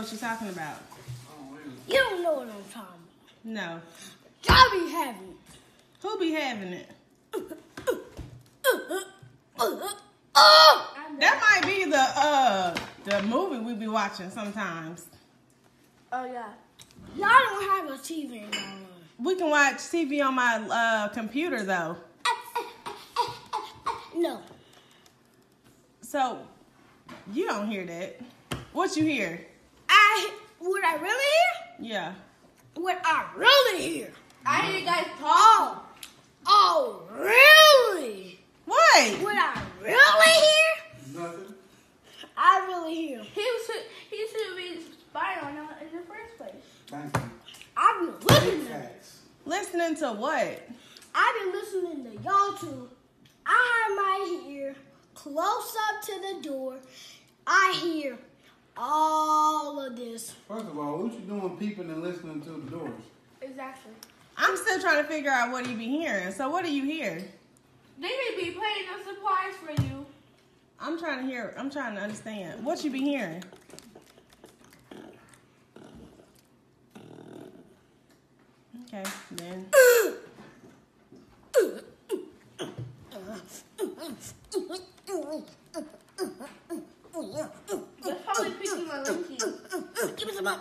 talking about? You don't know what I'm talking about. No. I be having it. Who be having it? That might be the uh the movie we be watching sometimes. Oh yeah. Y'all don't have a TV in y'all room. We can watch TV on my uh computer though. No. So you don't hear that. What you hear? I what I really hear? Yeah. Would I really hear? I hear you guys talk. Oh, really? What? Would I really hear? Nothing. I really hear. He should he should be spying on us in the first place. Thank you. I've been Big at. facts. Listening to what? I've been listening to y'all two. I have my ear close up to the door. I hear all of. First of all, what you doing peeping and listening to the doors? Exactly. I'm still trying to figure out what you be hearing. So what do you hear? They may be playing a surprise for you. I'm trying to hear. I'm trying to understand. What you be hearing? Okay, then. Give me some more.